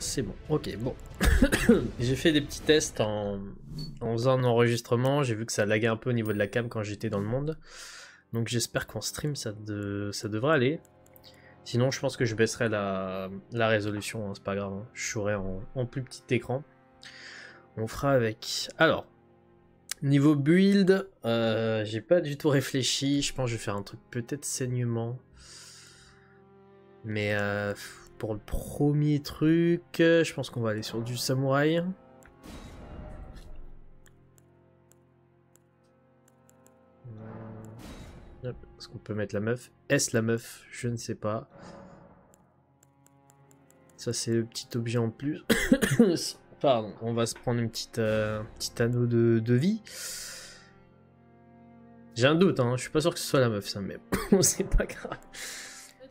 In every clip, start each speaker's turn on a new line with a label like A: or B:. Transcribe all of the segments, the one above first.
A: c'est bon. Ok, bon. j'ai fait des petits tests en, faisant un enregistrement. J'ai vu que ça laguait un peu au niveau de la cam quand j'étais dans le monde. Donc j'espère qu'en stream ça, de... ça devrait aller. Sinon, je pense que je baisserai la, résolution, hein, c'est pas grave. hein. Je serai en, en plus petit écran. On fera avec. Alors, niveau build, euh, j'ai pas du tout réfléchi. Je pense que je vais faire un truc peut-être saignement. Mais euh, pour le premier truc, je pense qu'on va aller sur du samouraï. Hop, Est-ce qu'on peut mettre la meuf? Est-ce la meuf? Je ne sais pas. Ça, c'est le petit objet en plus. Pardon, on va se prendre euh, un petit anneau de, de vie. J'ai un doute, hein. je suis pas sûr que ce soit la meuf, ça, mais bon, c'est pas grave.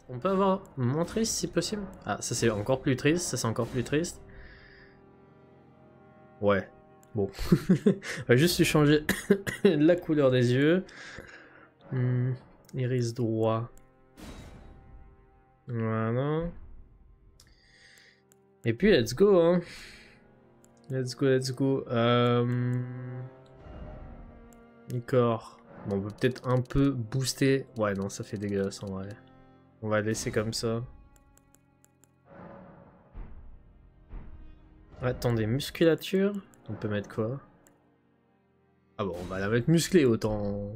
A: On peut avoir moins triste si possible Ah, ça c'est encore plus triste, ça c'est encore plus triste. Ouais, bon. on va juste changer la couleur des yeux. Hmm, iris droit. Voilà. Et puis, let's go, hein. Let's go, let's go. Euh... Bon, on peut peut-être un peu booster. Ouais, non, ça fait dégueulasse en vrai. On va laisser comme ça. Attendez, musculature. On peut mettre quoi? Ah bon, on va la mettre musclée autant.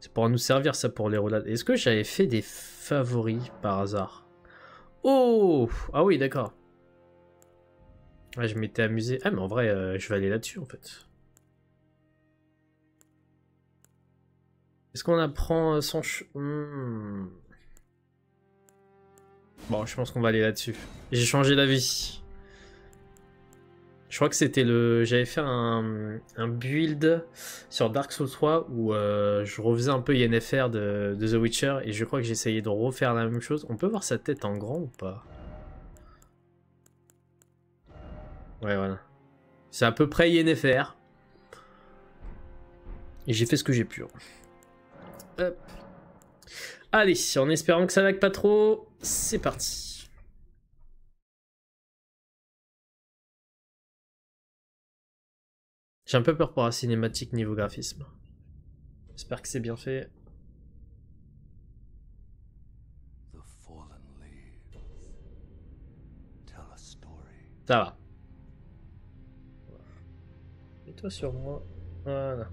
A: C'est pour nous servir ça pour les roulades. Est-ce que j'avais fait des favoris par hasard? Oh Ah oui, d'accord. Je m'étais amusé. Ah, mais en vrai, euh, je vais aller là-dessus en fait. Est-ce qu'on apprend son ch... Hmm. Bon, je pense qu'on va aller là-dessus. J'ai changé d'avis. Je crois que c'était le. J'avais fait un, un build sur Dark Souls 3 où euh, je refaisais un peu INFR de, de The Witcher et je crois que j'essayais de refaire la même chose. On peut voir sa tête en grand ou pas? Ouais, voilà. C'est à peu près INFR. Et j'ai fait ce que j'ai pu. Hop. Allez, en espérant que ça lag pas trop, c'est parti. J'ai un peu peur pour la cinématique niveau graphisme. J'espère que c'est bien fait. Ça va. Mets-toi sur moi. Voilà.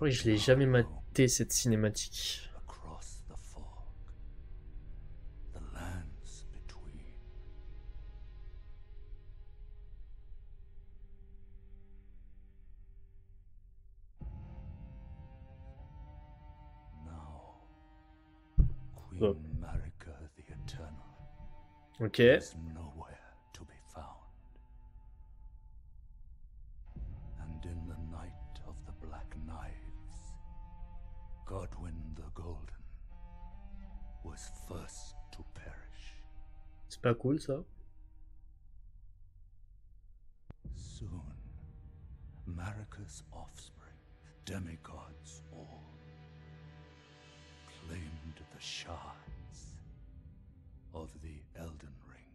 A: Crois que je l'ai jamais maté cette cinématique.
B: across Godwin the Golden was first to perish.
A: C'est pas cool ça.
B: Soon, Marika's offspring, demigods all, claimed the shards of the Elden Ring.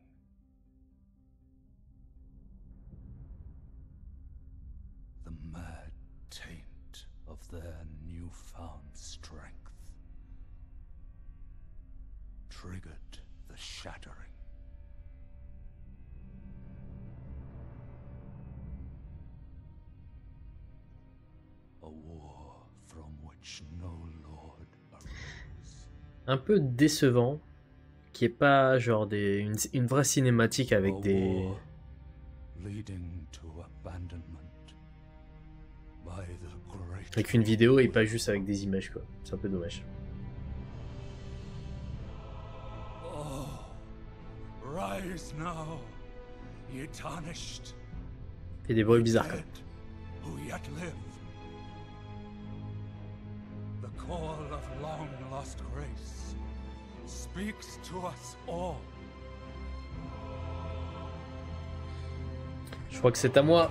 B: The mad taint of their
A: Un peu décevant. Qui est pas genre des, une, une vraie cinématique avec
B: A
A: des.
B: war leading to abandonment by the great
A: Avec une vidéo et pas juste avec des images quoi. C'est un peu dommage.
B: Oh, rise now, ye tarnished,
A: Et des bruits bizarres quoi.
B: Call of long lost grace speaks to us all.
A: Je crois que c'est à moi.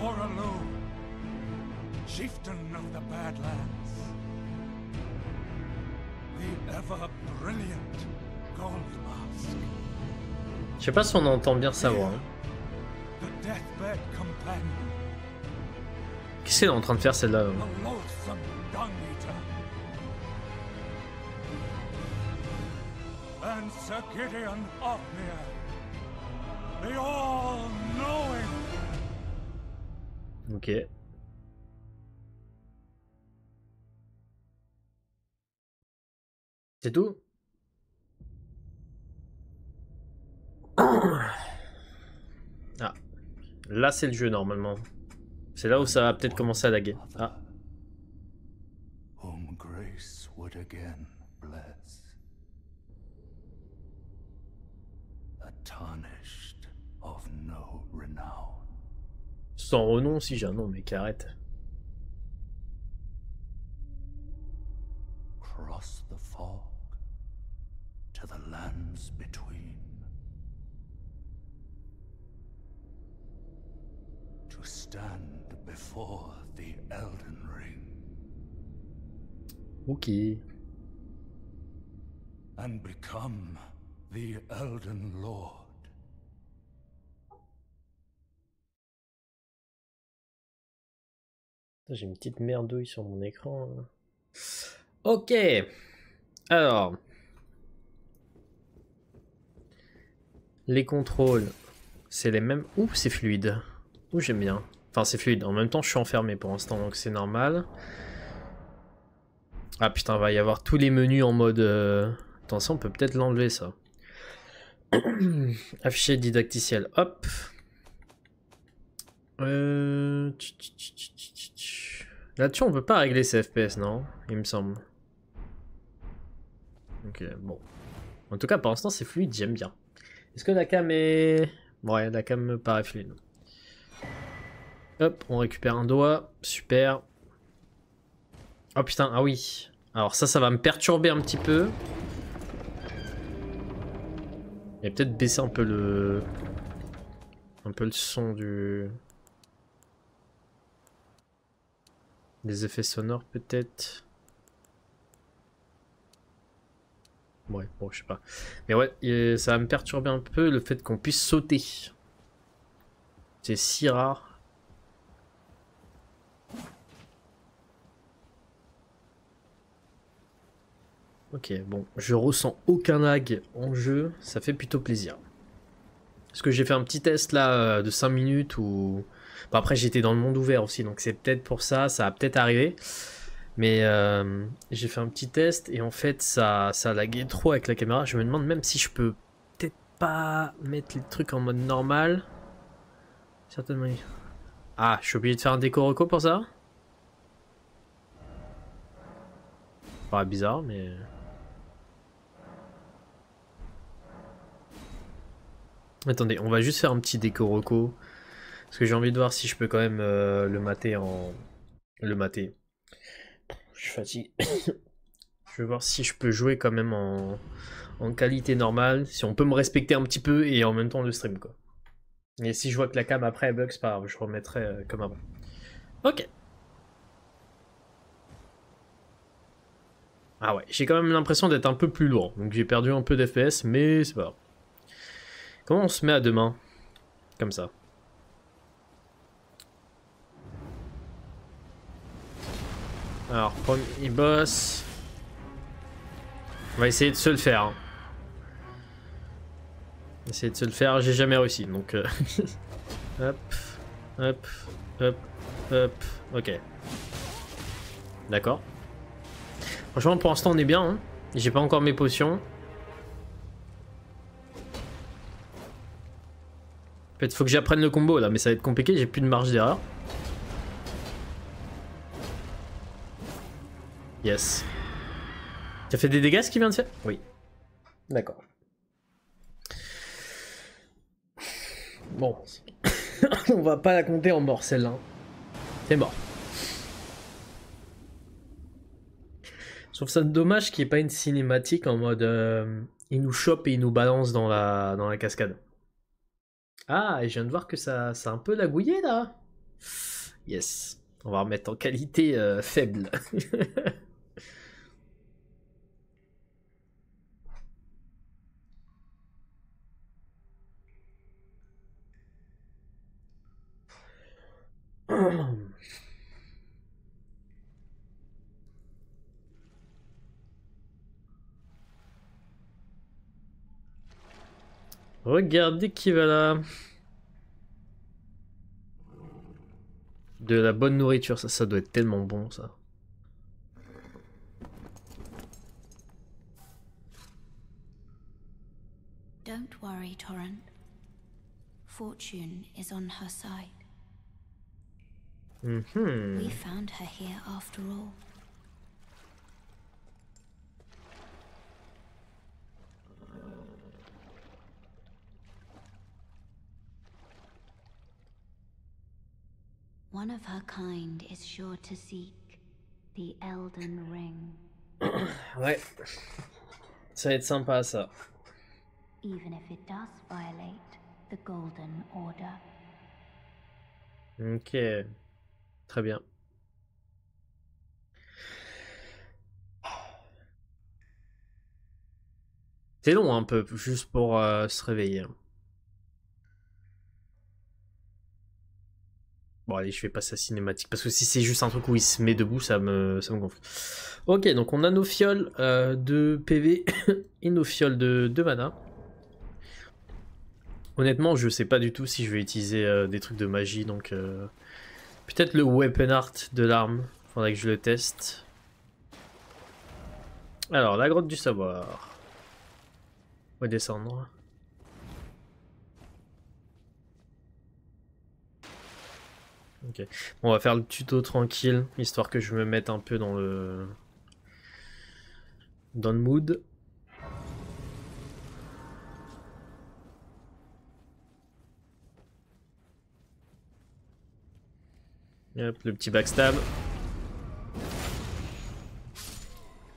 B: Horaloo, chieftain of the Badlands. The ever brilliant Gold Mask.
A: Je sais pas si on entend bien sa voix. hein.
B: The deathbed companion.
A: Qu'est-ce qu'elle est en train de faire celle-là
B: all-knowing.
A: Ok. C'est tout? Ah. Là, c'est le jeu, normalement. C'est là où ça va peut-être commencer à laguer. Ah.
B: Whom grace would again bless. A tarnished of no renown.
A: Sans renom, si j'ai un nom, mais qu'arrête.
B: Cross the fog to the lands between.
A: Ok.
B: and become the Elden Lord.
A: J'ai une petite merdouille sur mon écran. là. Ok. Alors. Les contrôles, c'est les mêmes. Ouh, c'est fluide. Ouh, j'aime bien. Enfin, c'est fluide. En même temps, je suis enfermé pour l'instant, donc c'est normal. Ah putain, va y avoir tous les menus en mode. euh, Attends, ça, on peut peut-être l'enlever, ça. Afficher didacticiel. Hop. Euh... Là-dessus, on peut pas régler ses FPS, non Il me semble. Ok, bon. En tout cas, pour l'instant, c'est fluide, j'aime bien. Est-ce que la cam est... Ouais, la cam me paraît fluide. Hop, on récupère un doigt. Super. Oh putain, ah oui. Alors ça, ça va me perturber un petit peu. Et peut-être baisser un peu le... Un peu le son du... Des effets sonores peut-être. Ouais, bon, je sais pas. Mais ouais, ça va me perturber un peu le fait qu'on puisse sauter. C'est si rare. Ok, bon, je ressens aucun lag en jeu, ça fait plutôt plaisir. Parce que j'ai fait un petit test là euh, de 5 minutes où... Bon, après j'étais dans le monde ouvert aussi, donc c'est peut-être pour ça, ça a peut-être arrivé. Mais euh, j'ai fait un petit test et en fait ça, ça laguait trop avec la caméra. Je me demande même si je peux peut-être pas mettre les trucs en mode normal. Certainement. Ah, je suis obligé de faire un déco reco pour ça? Pas bizarre, mais... Attendez, on va juste faire un petit déco reco. Parce que j'ai envie de voir si je peux quand même euh, le mater en... Le mater. Je suis fatigué. je vais voir si je peux jouer quand même en... en qualité normale. Si on peut me respecter un petit peu et en même temps le stream quoi. Et si je vois que la cam après elle bug, c'est pas grave, je remettrai euh, comme avant. Ok. Ah ouais, j'ai quand même l'impression d'être un peu plus lourd. Donc j'ai perdu un peu d'FPS, mais c'est pas grave. Comment on se met à demain Comme ça. Alors, premier boss. On va essayer de se le faire. hein. Essayer de se le faire, j'ai jamais réussi, donc... euh, hop, hop, hop, hop, ok. D'accord. Franchement, pour l'instant, on est bien. Hein. J'ai pas encore mes potions. En fait, faut que j'apprenne le combo là, mais ça va être compliqué, j'ai plus de marge d'erreur. Yes. Tu as fait des dégâts ce qui vient de faire? Oui. D'accord. Bon. On va pas la compter en mort celle-là. C'est mort. Je trouve ça dommage qu'il n'y ait pas une cinématique en mode euh, il nous chope et il nous balance dans la, dans la cascade. Ah, et je viens de voir que ça, ça un peu lagouillé là. Yes. On va remettre en qualité euh, faible. Regardez qui va là. De la bonne nourriture, ça, ça doit être tellement bon ça.
C: Don't worry, Torrent. Fortune is on her side.
A: Mhm.
C: We found her here after all. One of her kind is sure to seek the Elden Ring,
A: Ouais. Ça va être sympa ça.
C: even if it does violate the Golden Order.
A: Ok. Très bien. C'est long un peu, juste pour euh, se réveiller. Bon allez, je fais pas sa cinématique, parce que si c'est juste un truc où il se met debout, ça me, ça me gonfle. Ok, donc on a nos fioles euh, de PV et nos fioles de, de mana. Honnêtement, je sais pas du tout si je vais utiliser euh, des trucs de magie, donc... euh, Peut-être le weapon art de l'arme. Faudrait que je le teste. Alors, la grotte du savoir. On va descendre. Ok. On va faire le tuto tranquille, histoire que je me mette un peu dans le... Dans le mood. Hop, le petit backstab.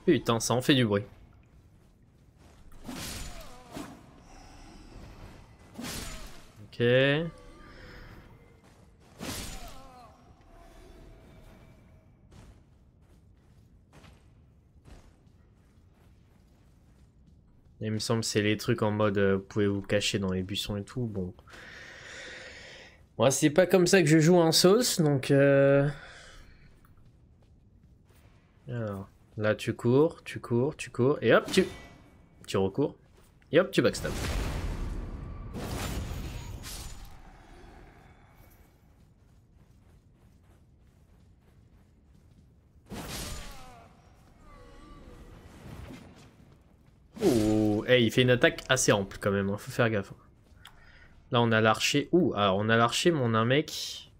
A: Putain, ça en fait du bruit. Ok. Il me semble que c'est les trucs en mode euh, vous pouvez vous cacher dans les buissons et tout. Bon. Moi, c'est pas comme ça que je joue en sauce, donc. euh, Alors, là, tu cours, tu cours, tu cours, et hop, tu. Tu recours, et hop, tu backstab. Ouh, hey, il fait une attaque assez ample quand même, hein, faut faire gaffe. Là, on a l'archer. Ouh, alors on a l'archer, mais on a un mec.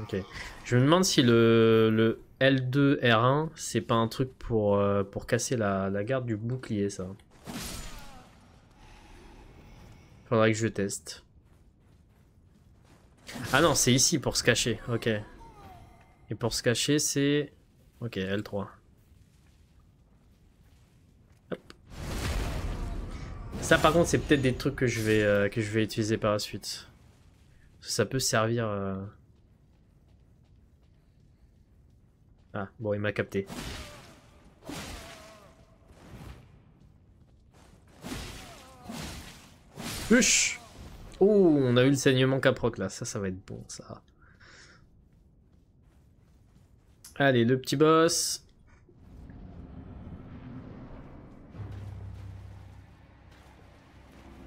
A: Ok. Je me demande si le, le L2 R1, c'est pas un truc pour, euh, pour casser la, la garde du bouclier, ça. Faudrait que je teste. Ah non, c'est ici pour se cacher. Ok. Et pour se cacher, c'est... Ok, L3. Ça par contre c'est peut-être des trucs que je vais euh, que je vais utiliser par la suite. Ça peut servir. euh. Ah bon il m'a capté. Huch Oh on a eu le saignement caproc là, ça ça va être bon ça. Allez le petit boss.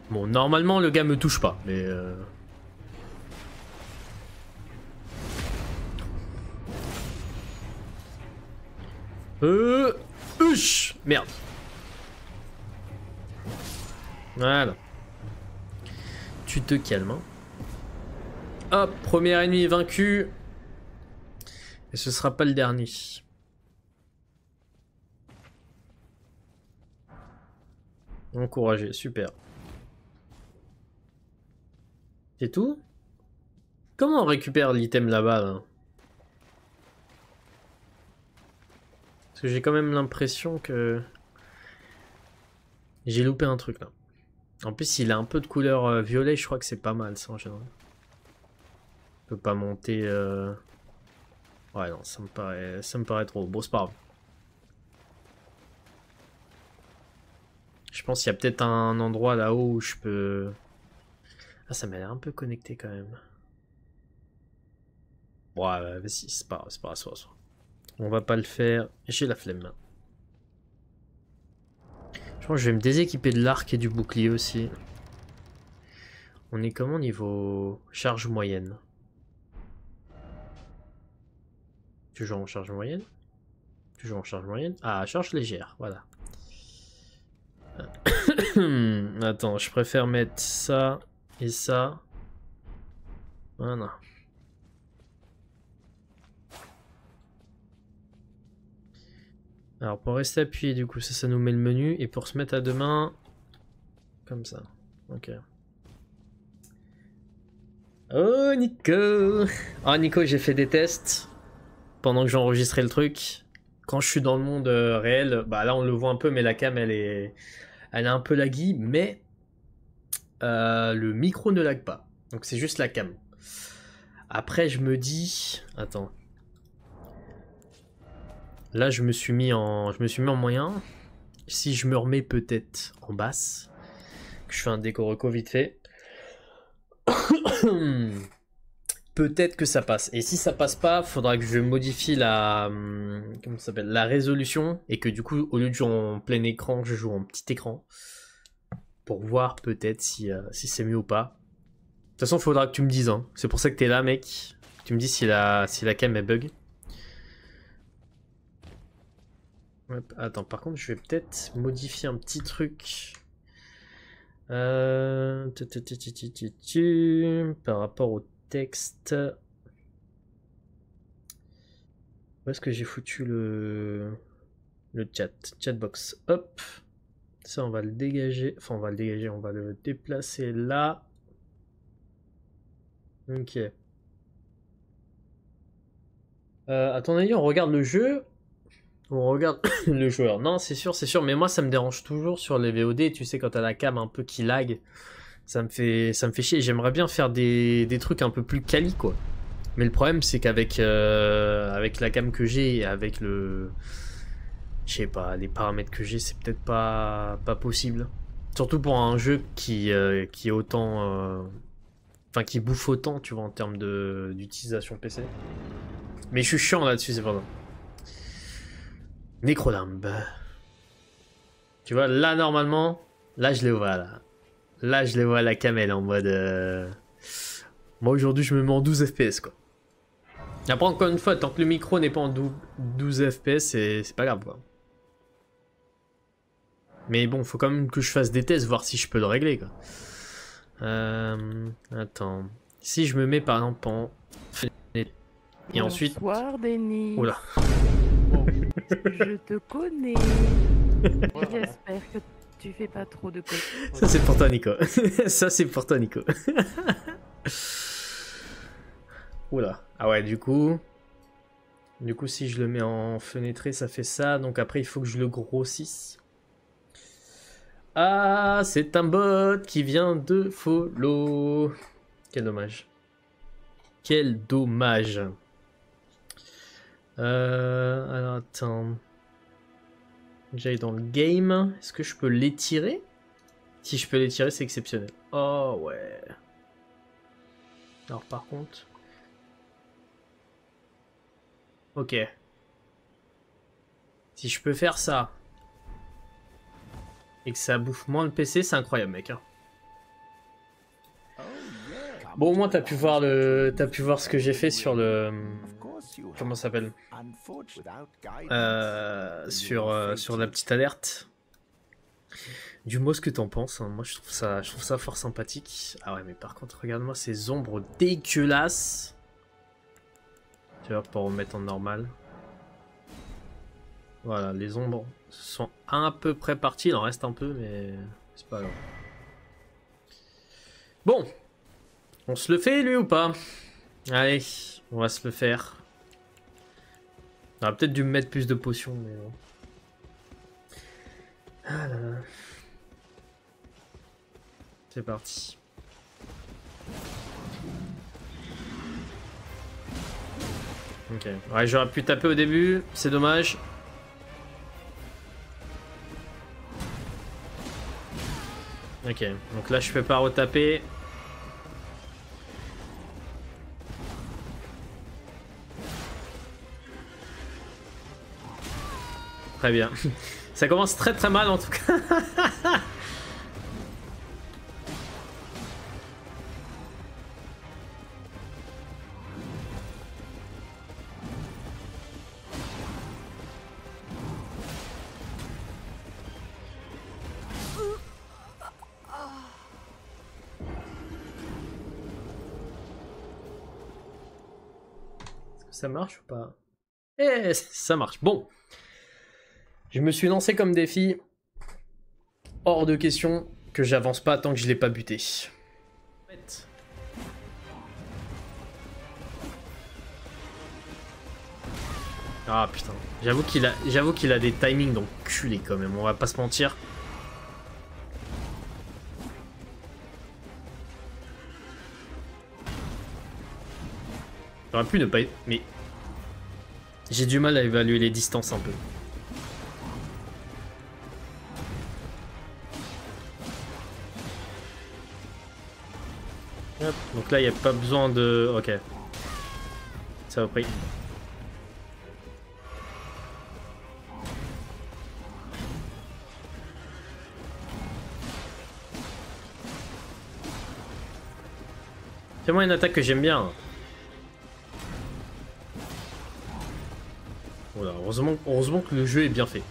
A: Bon, normalement, le gars me touche pas, mais... Euh... Euh... Merde. Voilà. Tu te calmes. hein. Hop, premier ennemi vaincu. Et ce sera pas le dernier. Encouragé, super. C'est tout? Comment on récupère l'item là-bas là? Parce que j'ai quand même l'impression que... J'ai loupé un truc là. En plus, il a un peu de couleur euh, violet, je crois que c'est pas mal ça en général. On peut pas monter. euh, Ouais, non, ça me paraît, ça me paraît trop. Bon, c'est pas grave. Je pense qu'il y a peut-être un endroit là-haut où je peux. Ah, ça m'a l'air un peu connecté quand même. Ouais, vas-y, c'est pas grave, c'est pas grave, c'est pas grave. On va pas le faire. J'ai la flemme. Je pense que je vais me déséquiper de l'arc et du bouclier aussi. On est comment niveau charge moyenne? Toujours en charge moyenne? Toujours en charge moyenne? Ah, charge légère, voilà. Attends, je préfère mettre ça et ça. Voilà. Alors pour rester appuyé, du coup, ça, ça nous met le menu. Et pour se mettre à deux mains, comme ça. Ok. Oh Nico Oh Nico, j'ai fait des tests pendant que j'enregistrais le truc. Quand je suis dans le monde euh, réel, bah là on le voit un peu, mais la cam elle est, elle est un peu laggy, mais euh, le micro ne lag pas. Donc c'est juste la cam. Après je me dis, attends. Là je me suis mis en, je suis mis en moyen. Si je me remets peut-être en basse, que je fais un déco vite fait. peut-être que ça passe. Et si ça passe pas, faudra que je modifie la hum, comment la résolution et que du coup au lieu de jouer en plein écran, je joue en petit écran pour voir peut-être si, euh, si c'est mieux ou pas. De toute façon, faudra que tu me dises. Hein. C'est pour ça que t'es là, mec. Tu me dis si la si la cam est bug. Attends, par contre, je vais peut-être modifier un petit truc. Euh, Par rapport au texte. Où est-ce que j'ai foutu le, le chat? Chatbox. Hop. Ça, on va le dégager. Enfin, on va le dégager. On va le déplacer là. Ok. Euh, à ton avis, on regarde le jeu? On regarde le joueur. Non, c'est sûr, c'est sûr. Mais moi, ça me dérange toujours sur les VOD. Tu sais, quand t'as la cam un peu qui lag, ça me fait, ça me fait chier. J'aimerais bien faire des, des trucs un peu plus quali, quoi. Mais le problème, c'est qu'avec euh, avec la cam que j'ai et avec le. Je sais pas, les paramètres que j'ai, c'est peut-être pas, pas possible. Surtout pour un jeu qui, euh, qui est autant. euh, Enfin, qui bouffe autant, tu vois, en termes d'utilisation PC. Mais je suis chiant là-dessus, c'est pas ça. Necrolambe. Tu vois, là, normalement, là, je les vois, là. Là, je les vois à la camelle en mode. euh, Moi, aujourd'hui, je me mets en 12 FPS, quoi. Après, encore une fois, tant que le micro n'est pas en dou- 12 FPS, c'est c'est pas grave, quoi. Mais bon, faut quand même que je fasse des tests, voir si je peux le régler, quoi. Euh, attends. Si je me mets par exemple en. Et ensuite.
D: Bonsoir, Denis.
A: Oula.
D: Je te connais. J'espère que fais pas trop de conneries.
A: Ça, c'est pour toi, Nico. Ça, c'est pour toi, Nico. Oula. Ah ouais, du coup. Du coup, si je le mets en fenêtré, ça fait ça. Donc après, il faut que je le grossisse. Ah, c'est un bot qui vient de follow. Quel dommage. Quel dommage. Euh, alors attends. J'aille dans le game. Est-ce que je peux l'étirer? Si je peux l'étirer, c'est exceptionnel. Oh ouais. Alors par contre. Ok. Si je peux faire ça. Et que ça bouffe moins le PC, c'est incroyable, mec. hein. Bon, au moins, t'as pu voir le, t'as pu voir ce que j'ai fait sur le, comment ça s'appelle, euh, sur, euh, sur la petite alerte. Du mot ce que t'en penses. hein. Moi, je trouve ça, je trouve ça fort sympathique. Ah ouais, mais par contre, regarde-moi ces ombres dégueulasses. Tu vois, pour remettre en normal. Voilà, les ombres sont à peu près parties. Il en reste un peu, mais c'est pas grave. Bon, on se le fait lui ou pas? Allez, on va se le faire. On aurait peut-être dû me mettre plus de potions, mais. Ah. C'est parti. Ok. Ouais, j'aurais pu taper au début, c'est dommage. Ok, donc là je peux pas retaper. Très bien. Ça commence très très mal en tout cas. ça marche ou pas? Eh, ça marche. Bon. Je me suis lancé comme défi. Hors de question que j'avance pas tant que je l'ai pas buté. Ah putain, j'avoue qu'il a, j'avoue qu'il a des timings d'enculé quand même, on va pas se mentir. J'aurais pu ne pas... Mais... J'ai du mal à évaluer les distances un peu. Donc là, il n'y a pas besoin de... Ok. Ça va pris. Fais-moi une attaque que j'aime bien. Voilà, heureusement, heureusement que le jeu est bien fait.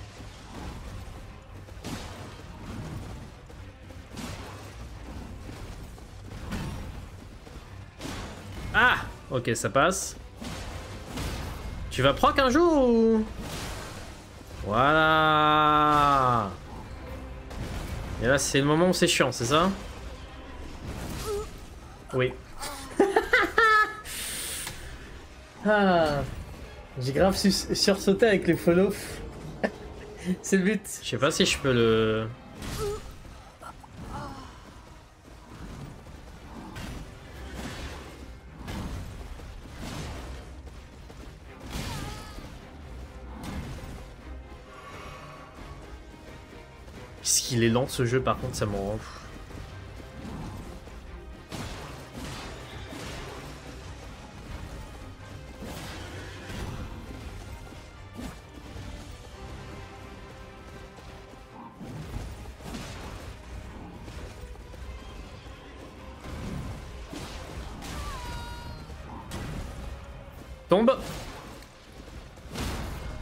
A: Ok, ça passe. Tu vas proc un jour ou... Voilà Et là, c'est le moment où c'est chiant, c'est ça? Oui. ah j'ai grave sursauté avec les follow. C'est le but. Je sais pas si je peux le... lent ce jeu par contre ça m'en rend Tombe.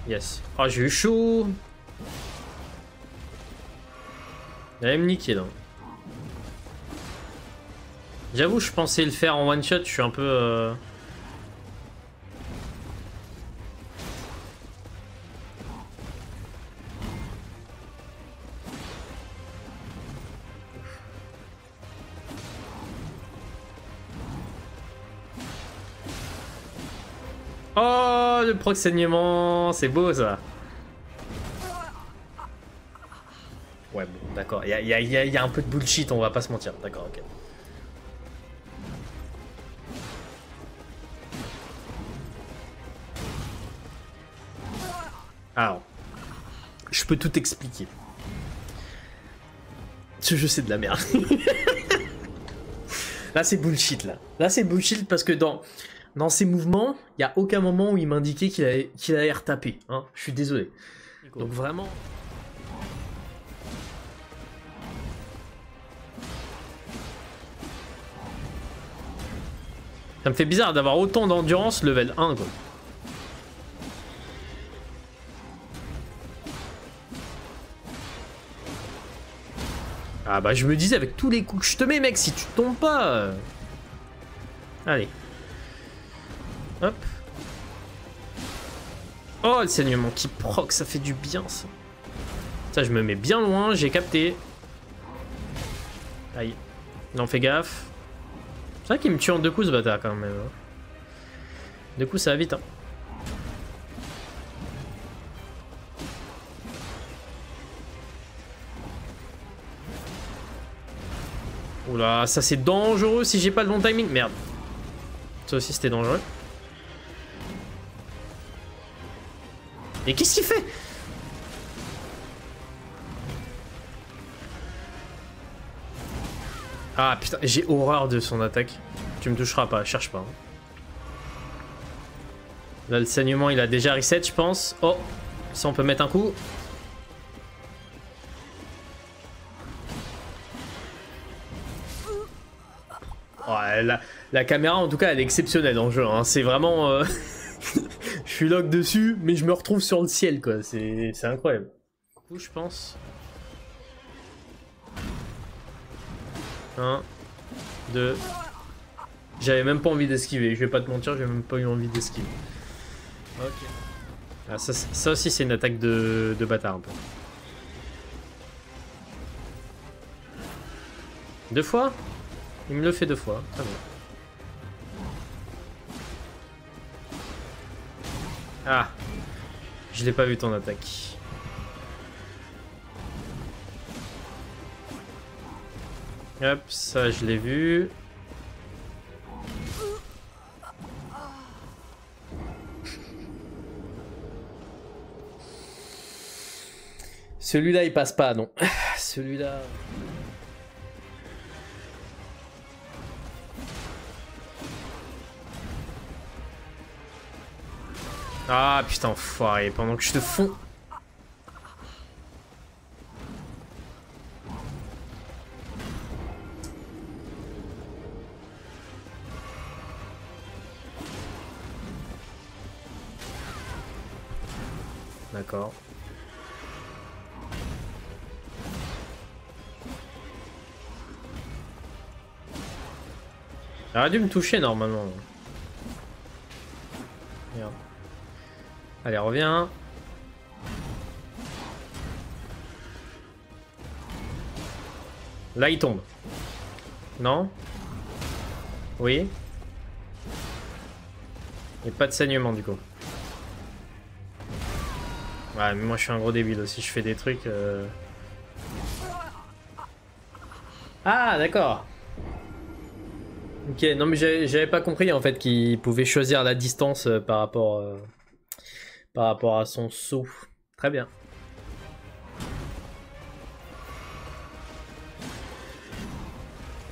A: Yes. Oh, j'ai eu chaud. Il va me là. J'avoue, je pensais le faire en one shot, je suis un peu... Euh... le proc saignement, c'est beau ça. D'accord. Il y a, un peu de bullshit, on va pas se mentir. D'accord, ok. Alors, je peux tout expliquer. Ce jeu, c'est de la merde. là, c'est bullshit, là. Là, c'est bullshit parce que dans... Dans ses mouvements, il n'y a aucun moment où il m'indiquait qu'il allait, qu'il allait retaper. Hein. Je suis désolé. Donc vraiment... Ça me fait bizarre d'avoir autant d'endurance level 1 quoi. Ah bah je me disais avec tous les coups que je te mets mec si tu tombes pas. Euh. Allez. Hop. Oh, le saignement qui proc, ça fait du bien, ça. Ça, je me mets bien loin, j'ai capté. Aïe. Non, fais gaffe. Vrai qu'il me tue en deux coups, ce bâtard, quand même. Hein. Deux coups, ça va vite, hein. Oula, ça c'est dangereux si j'ai pas le bon timing. Merde. Ça aussi c'était dangereux. Et qu'est-ce qu'il fait? Ah putain, j'ai horreur de son attaque. Tu me toucheras pas, cherche pas. hein. Là, le saignement, il a déjà reset, je pense. Oh, ça, on peut mettre un coup. La, la caméra, en tout cas, elle est exceptionnelle le jeu. hein. C'est vraiment... euh, je suis lock dessus, mais je me retrouve sur le ciel, quoi. C'est incroyable. Où, je pense 1, 2... J'avais même pas envie d'esquiver, je vais pas te mentir, j'ai même pas eu envie d'esquiver. Ok. Ah, ça, aussi, c'est une attaque de, de bâtard un peu. Deux fois? Il me le fait deux fois, très bien. Ah Je l'ai pas vu ton attaque. Hop, ça je l'ai vu. Celui-là il passe pas, non. Celui-là. Ah putain, enfoiré, pendant que je te fonds. D'accord. Il aurait dû me toucher normalement. Allez, reviens. Là, il tombe. Non? Oui a pas de saignement du coup. Ouais, mais moi je suis un gros débile aussi, je fais des trucs. euh. Ah, d'accord. Ok, non mais j'avais pas compris en fait qu'il pouvait choisir la distance euh, par rapport euh, par rapport à son saut. Très bien.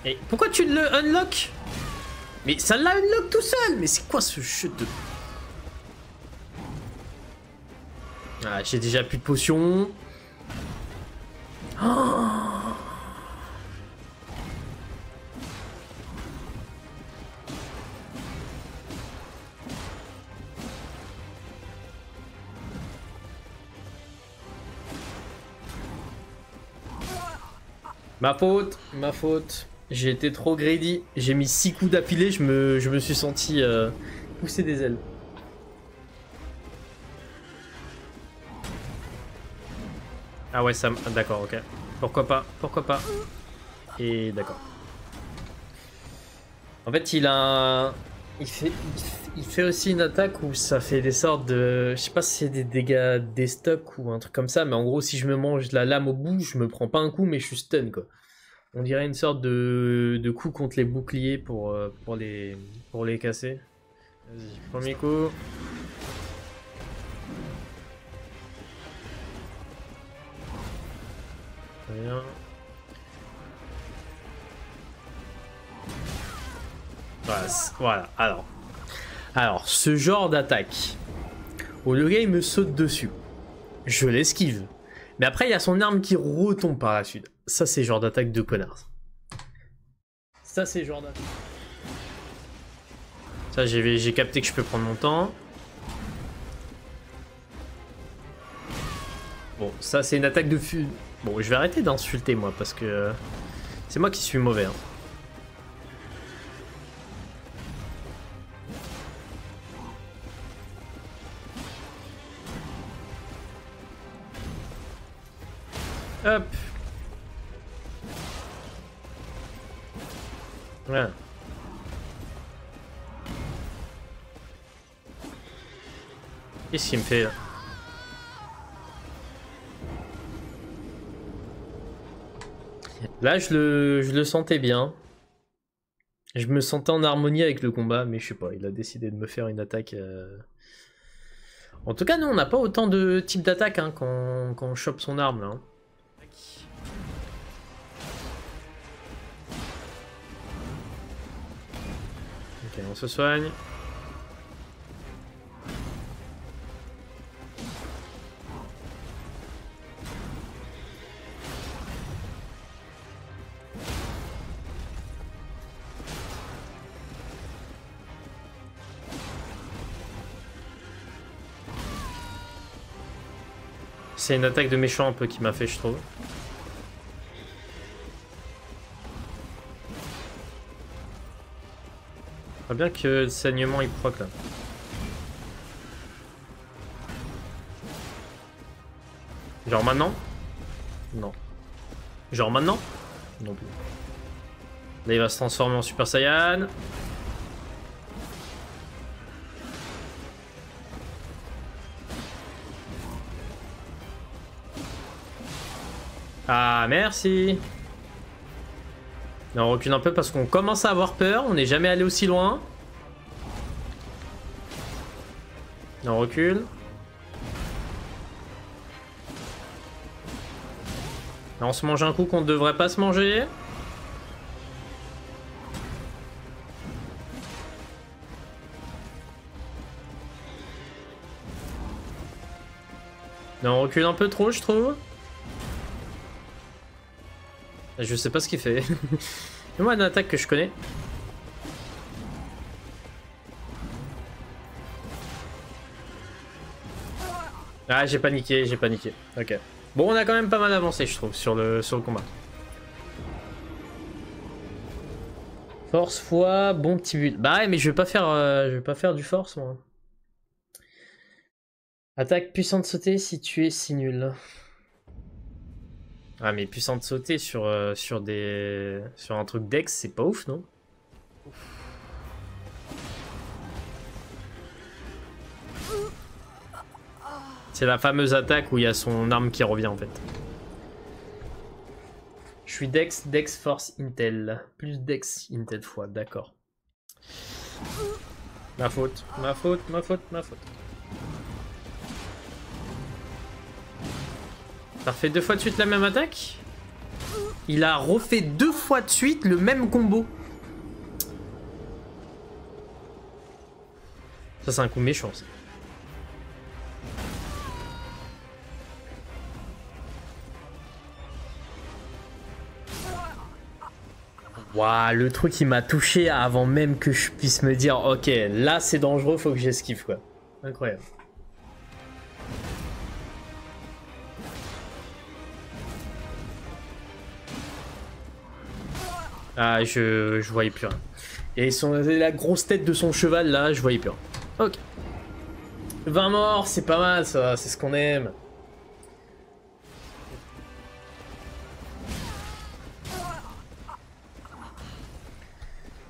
A: Et pourquoi tu le unlock? Mais ça l'a unlock tout seul Mais c'est quoi ce chute de... Ah, j'ai déjà plus de potions. Ma faute, ma faute. J'ai été trop greedy. J'ai mis 6 coups d'affilée, je me, je me suis senti euh, pousser des ailes. Ah ouais, ça... D'accord, ok. Pourquoi pas, pourquoi pas. Et d'accord. En fait, il a. Il fait, il fait- aussi une attaque où ça fait des sortes de... Je sais pas si c'est des dégâts des stocks ou un truc comme ça, mais en gros, si je me mange la lame au bout, je me prends pas un coup, mais je suis stun, quoi. On dirait une sorte de, de coup contre les boucliers pour, euh, pour, les, pour les casser. Vas-y, premier coup. Voilà, alors. Alors, ce genre d'attaque, où le gars il me saute dessus, je l'esquive. Mais après, il y a son arme qui retombe par la suite. Ça, c'est genre d'attaque de connard. Ça, c'est genre d'attaque. Ça, j'ai capté que je peux prendre mon temps. Bon, ça, c'est une attaque de fu... Bon, je vais arrêter d'insulter, moi, parce que... euh, C'est moi qui suis mauvais. hein. Hop. Voilà. Qu'est-ce qu'il me fait là? Là, je le, je le sentais bien. Je me sentais en harmonie avec le combat, mais je sais pas, il a décidé de me faire une attaque. euh. En tout cas, nous, on n'a pas autant de types d'attaques hein, quand, quand on chope son arme là. hein. Ok, on se soigne. C'est une attaque de méchant un peu qui m'a fait, je trouve. Pas bien que le saignement il proc là. Genre maintenant? Non. Genre maintenant? Non plus. Là il va se transformer en Super Saiyan. Merci on recule un peu parce qu'on commence à avoir peur, on n'est jamais allé aussi loin. On recule. Là, on se mange un coup qu'on ne devrait pas se manger. Là, on recule un peu trop, je trouve. Je sais pas ce qu'il fait. Fais-moi une attaque que je connais. Ah, j'ai paniqué, j'ai paniqué. Ok. Bon, on a quand même pas mal avancé, je trouve, sur le, sur le combat. Force, foi, bon petit but. Bah ouais, mais je vais pas faire, euh, je vais pas faire du force, moi. Attaque puissante sautée si tu es si nul. Ah mais puissante sauter sur, euh, sur des sur un truc d'ex, c'est pas ouf, non? C'est la fameuse attaque où il y a son arme qui revient en fait. Je suis Dex, Dex Force Intel. Plus Dex Intel fois, d'accord. Ma faute, ma faute, ma faute, ma faute. Ça refait deux fois de suite la même attaque Il a refait deux fois de suite le même combo. Ça c'est un coup méchant ça. Waouh, le truc il m'a touché avant même que je puisse me dire ok là c'est dangereux faut que j'esquive quoi. Incroyable. Ah, je, je voyais plus rien. Et son, la grosse tête de son cheval, là, je voyais plus rien. Ok. 20 morts, c'est pas mal, ça, c'est ce qu'on aime.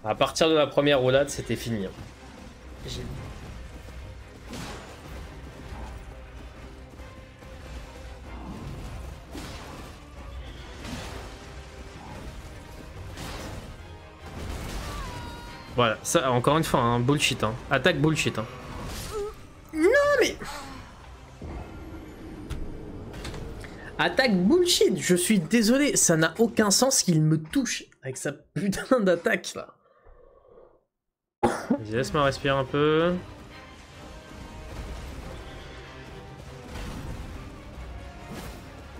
A: À partir de la première roulade, c'était fini. hein. J'ai- Voilà, ça, encore une fois, hein, bullshit. Hein. Attaque bullshit. Hein. Non, mais. Attaque bullshit, je suis désolé, ça n'a aucun sens qu'il me touche avec sa putain d'attaque là. Vas-y, Laisse-moi respirer un peu.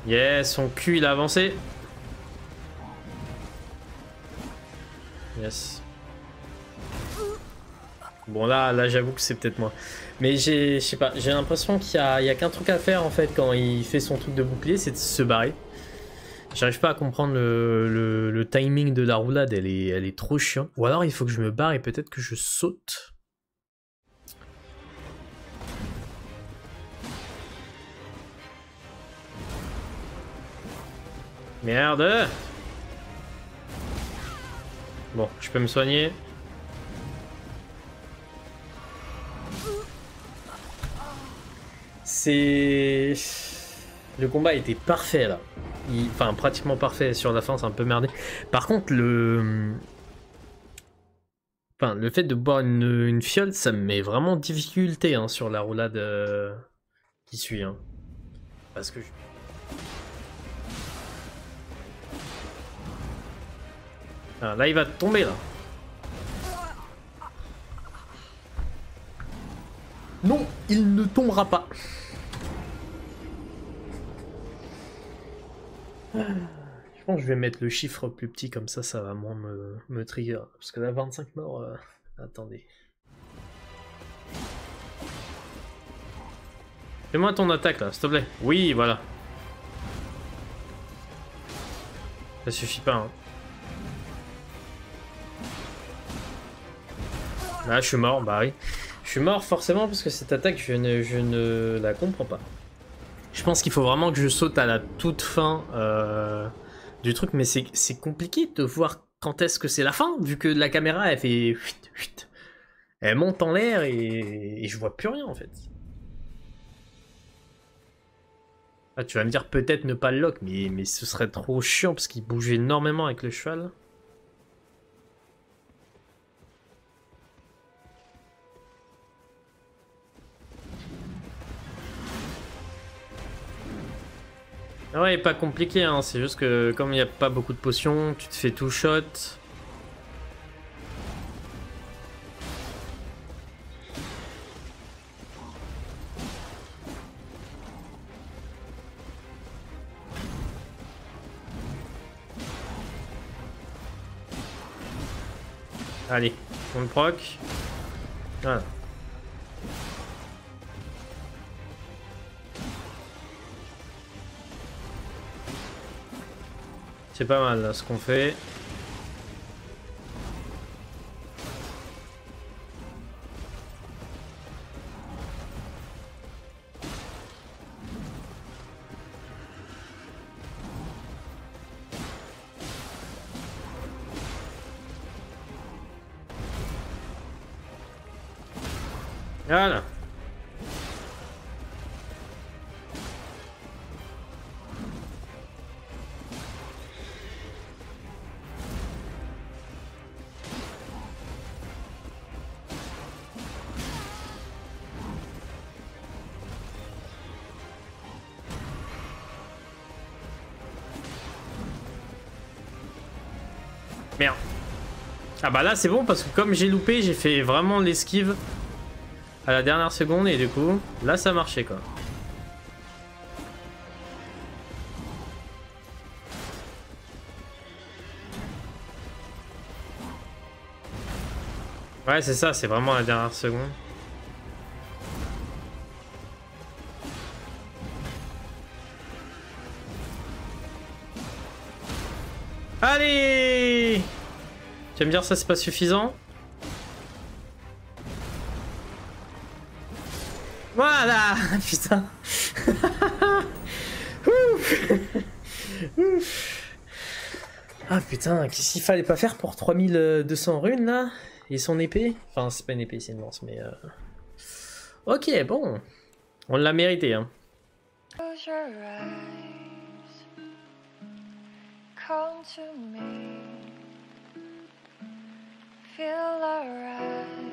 A: Yes, son cul il a avancé. Yes. Bon là, là j'avoue que c'est peut-être moi. Mais j'ai, je sais pas, j'ai l'impression qu'il y a, qu'un truc à faire en fait quand il fait son truc de bouclier, c'est de se barrer. J'arrive pas à comprendre le, le- le timing de la roulade, elle est, elle est trop chiant. Ou alors il faut que je me barre et peut-être que je saute. Merde Bon, je peux me soigner. C'est... Le combat était parfait là. enfin pratiquement parfait sur la fin, c'est un peu merdé. Par contre, le, enfin le fait de boire une, une fiole, ça me met vraiment en difficulté hein, sur la roulade euh, qui suit. hein. Parce que Ah, là, il va tomber là. Non, il ne tombera pas. Je pense que je vais mettre le chiffre plus petit comme ça, ça va moins me, me trigger. Parce que là, 25 morts. euh, Attendez. Fais-moi ton attaque là, s'il te plaît. Oui, voilà. Ça suffit pas. Hein. Là, je suis mort, bah oui. Je suis mort forcément parce que cette attaque, je ne, je ne la comprends pas. Je pense qu'il faut vraiment que je saute à la toute fin euh, du truc, mais c'est compliqué de voir quand est-ce que c'est la fin, vu que la caméra, elle fait... Elle monte en l'air et, et je vois plus rien en fait. Ah, tu vas me dire peut-être ne pas le lock, mais, mais ce serait trop chiant parce qu'il bouge énormément avec le cheval. Ouais, pas compliqué, hein. c'est juste que comme il n'y a pas beaucoup de potions, tu te fais tout shot. Allez, on le proc. Voilà. C'est pas mal là, ce qu'on fait. Merde. Ah bah là c'est bon parce que comme j'ai loupé, j'ai fait vraiment l'esquive à la dernière seconde et du coup, là ça marchait quoi. Ouais c'est ça, c'est vraiment la dernière seconde. Tu vas me dire ça c'est pas suffisant Voilà Putain Ouf. Ah putain, qu'est-ce qu'il fallait pas faire pour 3200 runes là? Et son épée? Enfin, c'est pas une épée, c'est une lance, mais... euh, Ok, bon. On l'a mérité, hein.
E: killer eyes.